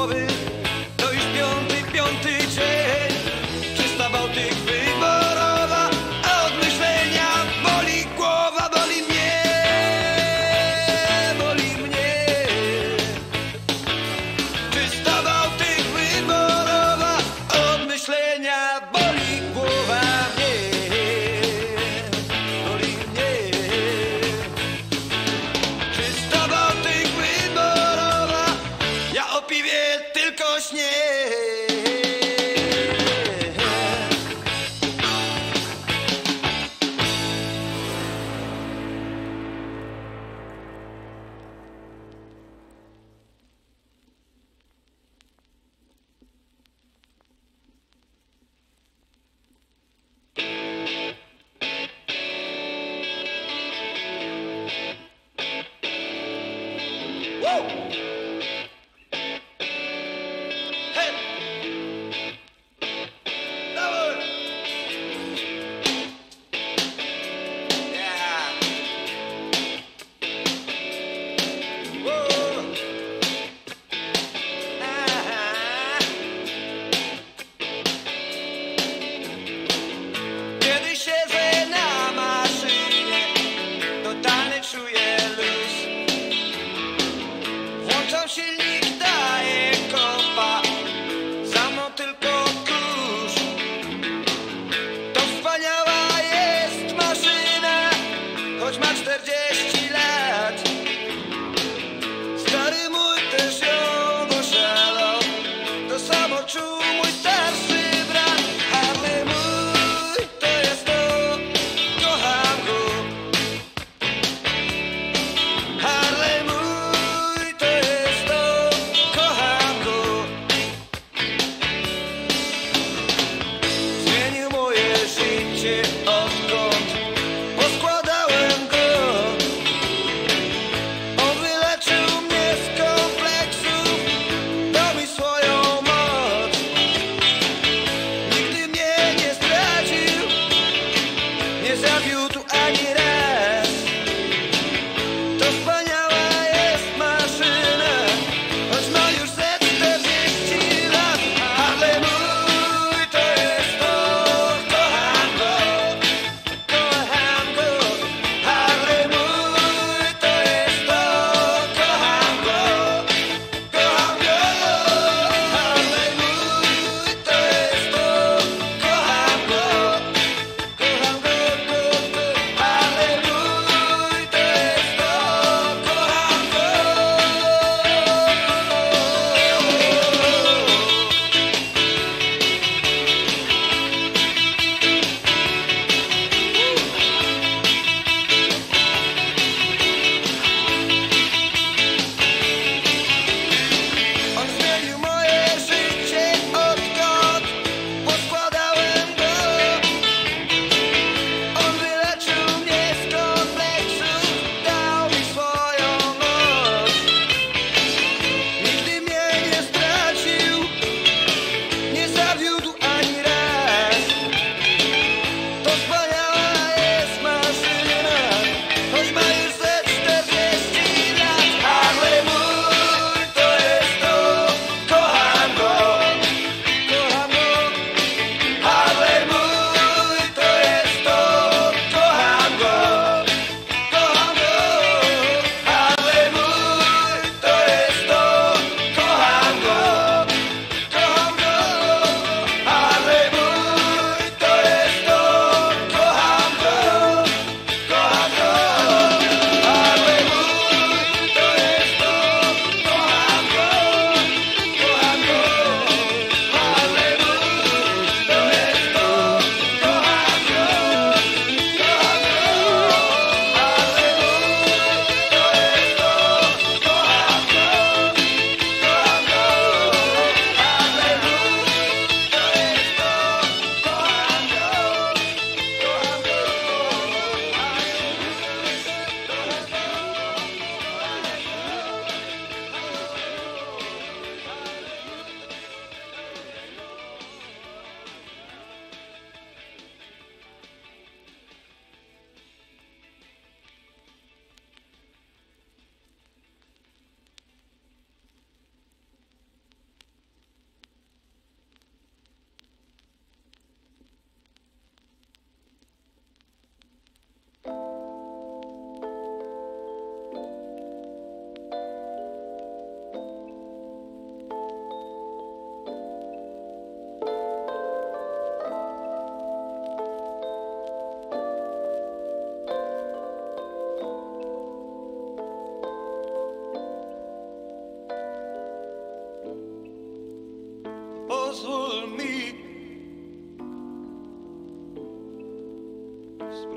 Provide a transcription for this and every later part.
orbit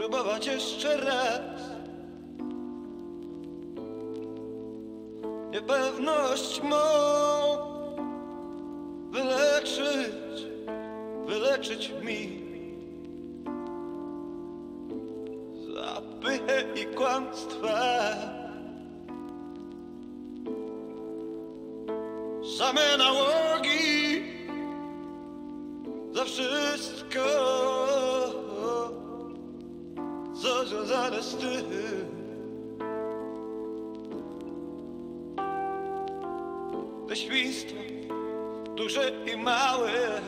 spróbować jeszcze raz. Niepewność mą wyleczyć, wyleczyć mi zapychę i kłamstwa. Same co związane z tym. Te świństwa, duże i małe,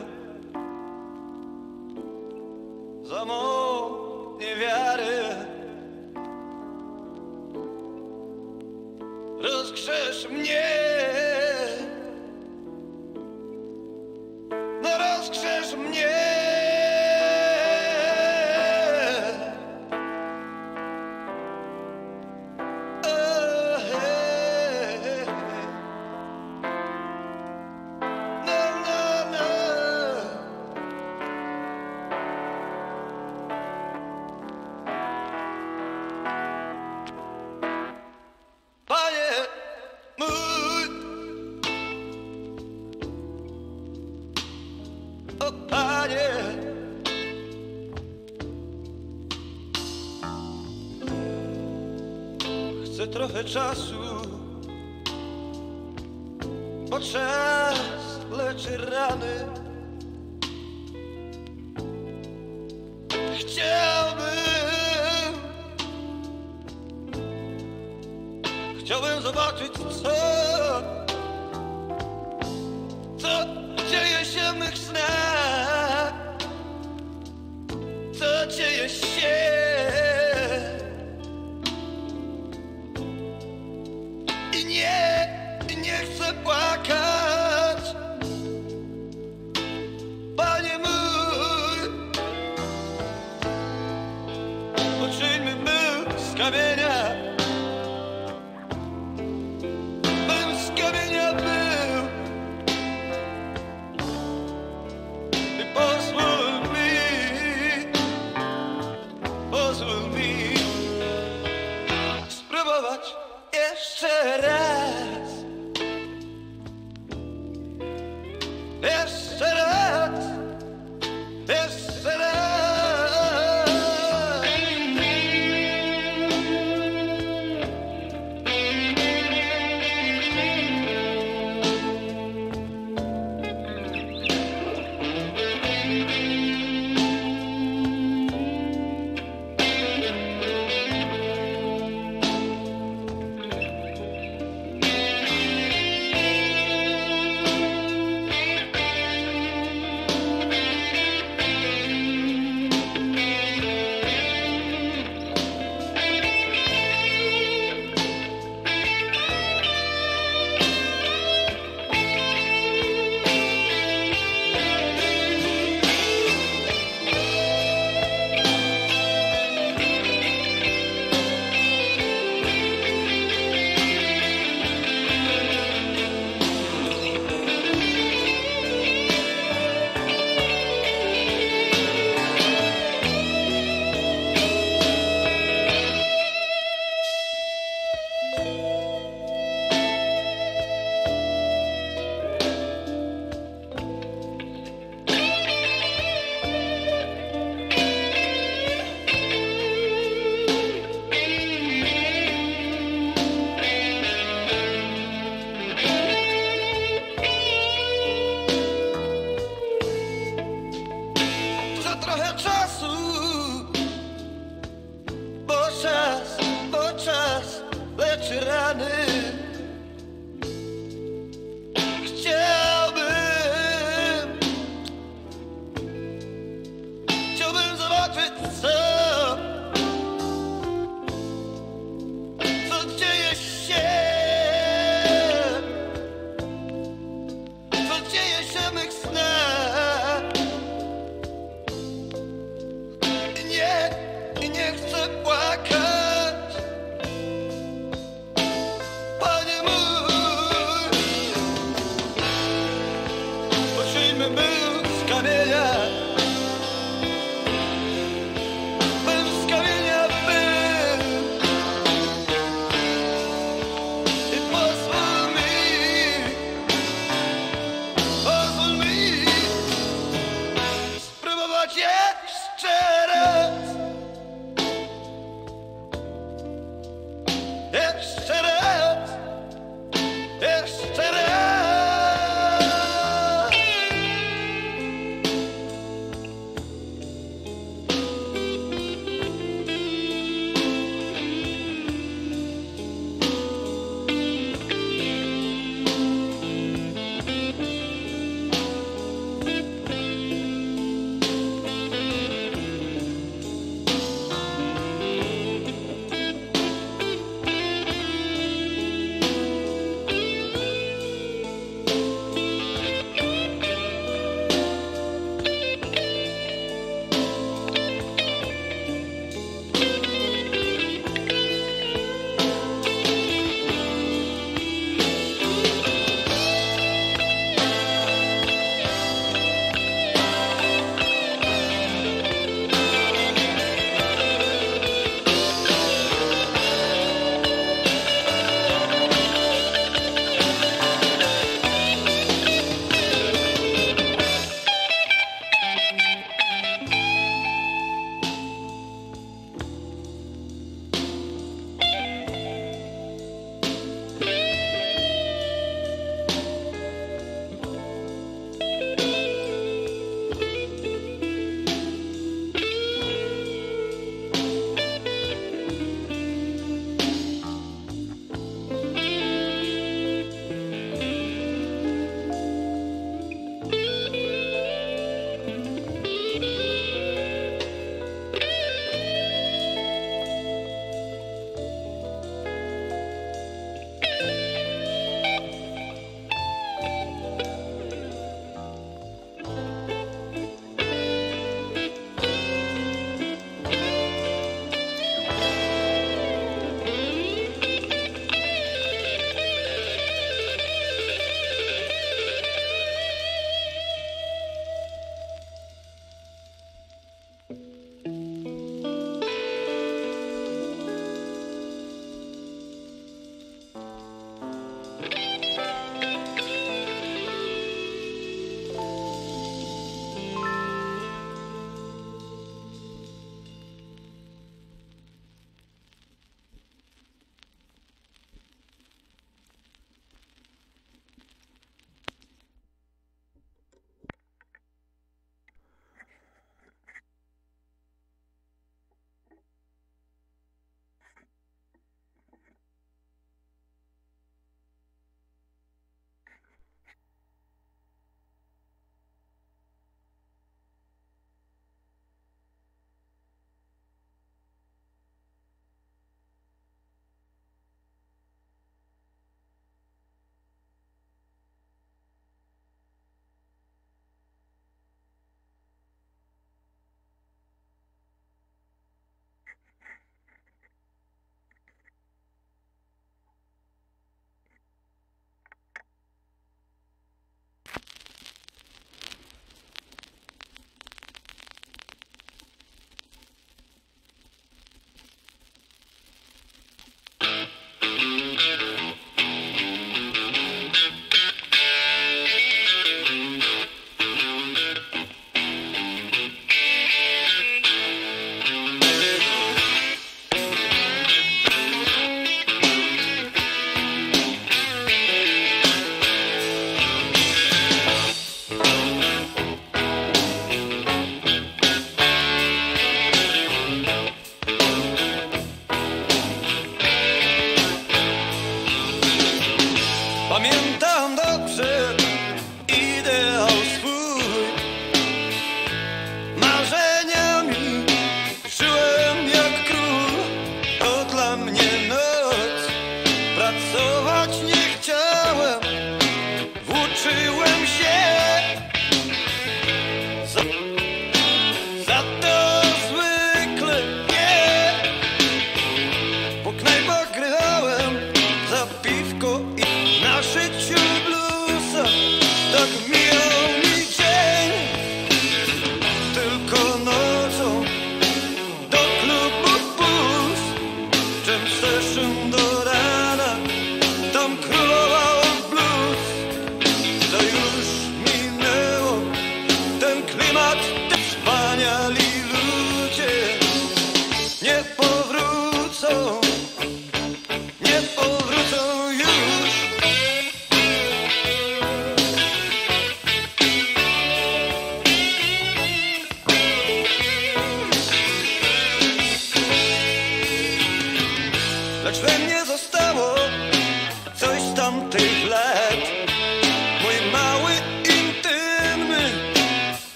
Panie, chcę trochę czasu, bo czas leczy rany. Chciałbym Chciałbym zobaczyć, co, co dzieje się w mych snach, contra o Jesus.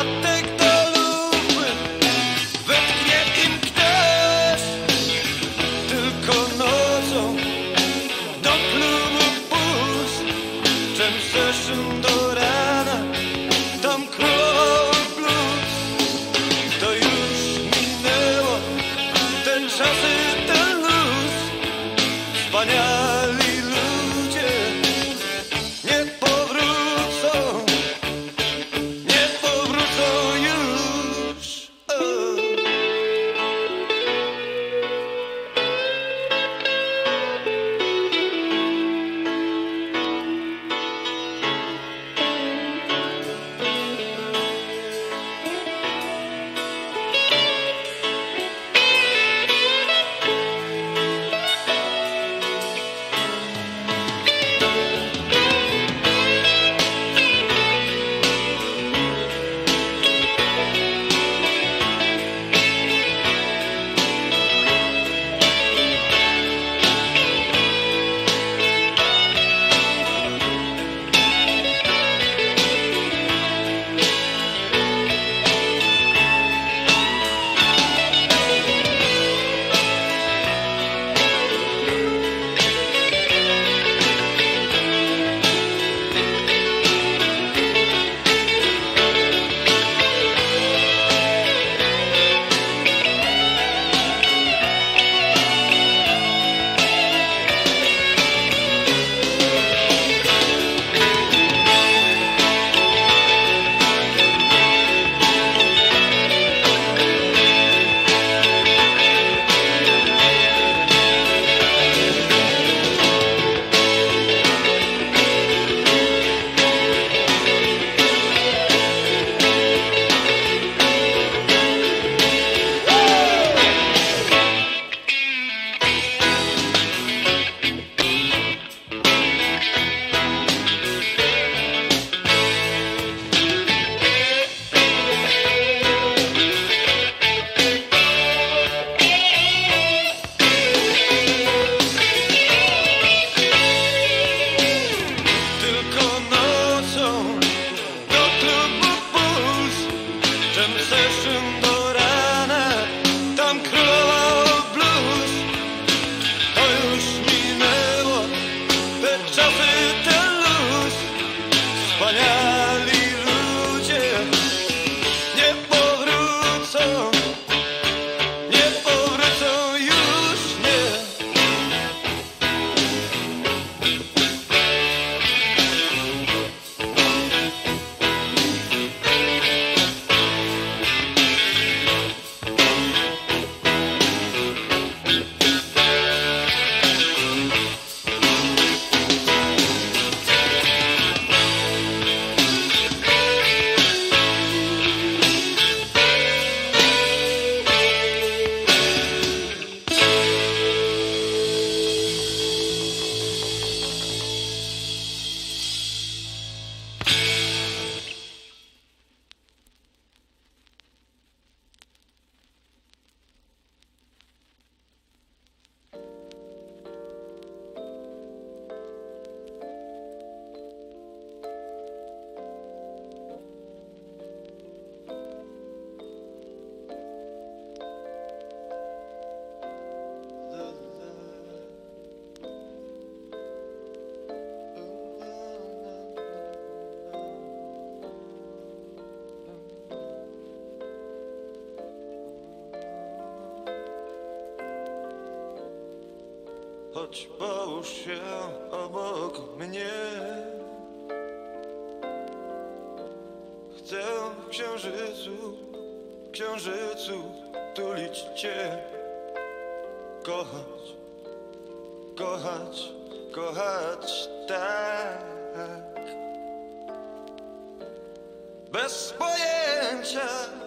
Take Połóż się obok mnie. Chcę księżycu, księżycu tulić cię. Kochać, kochać, kochać tak. Bez pojęcia.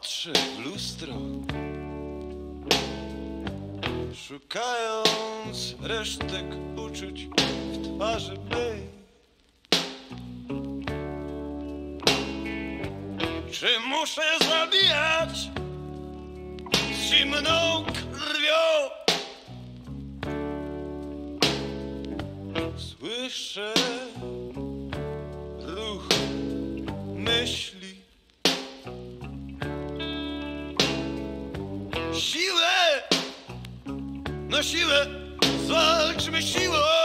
Patrzę w lustro, szukając resztek uczuć w twarzy mej. Czy muszę zabijać z zimną krwią? Słyszę ruch myśli. No siłę, zwalczmy siłą.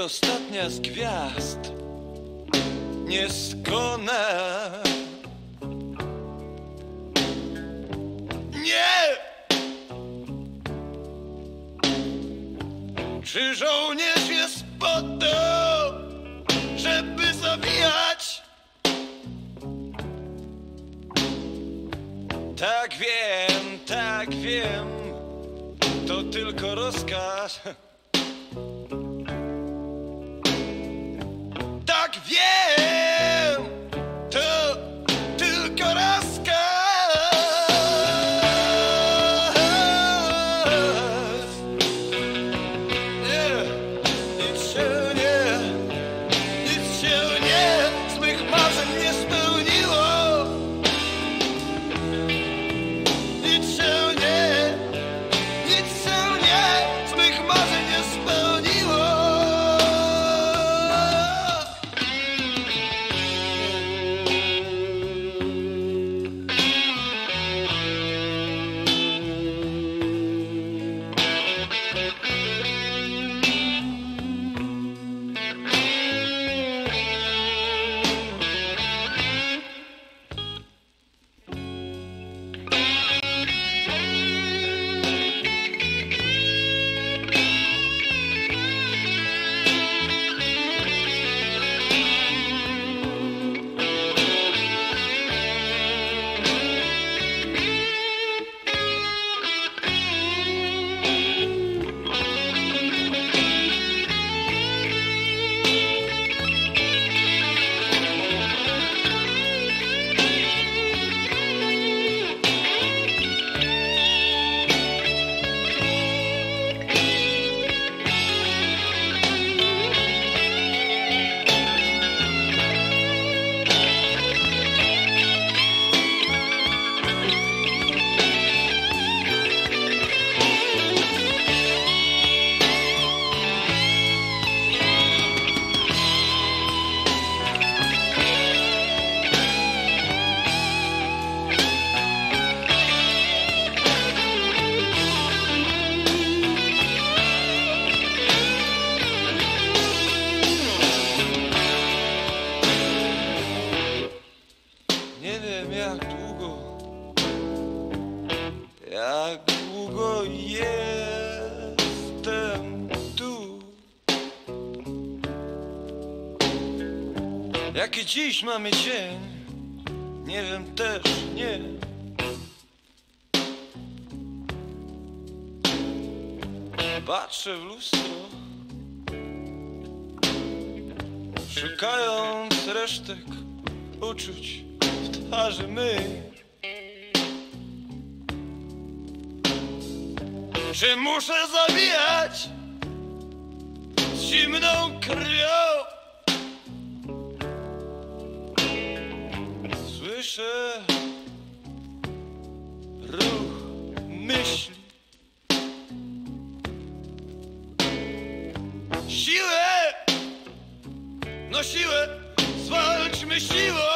Ostatnia z gwiazd nie skona. Nie! Czy żołnierz jest po to, żeby zabijać? Tak wiem, tak wiem, to tylko rozkaz. Jaki dziś mamy dzień, nie wiem też, nie. Patrzę w lustro, szukając resztek uczuć w twarzy mej. Czy muszę zabijać z zimną krwią? Słyszę ruch myśli. Siłę, no siłę, zwalczmy siłą.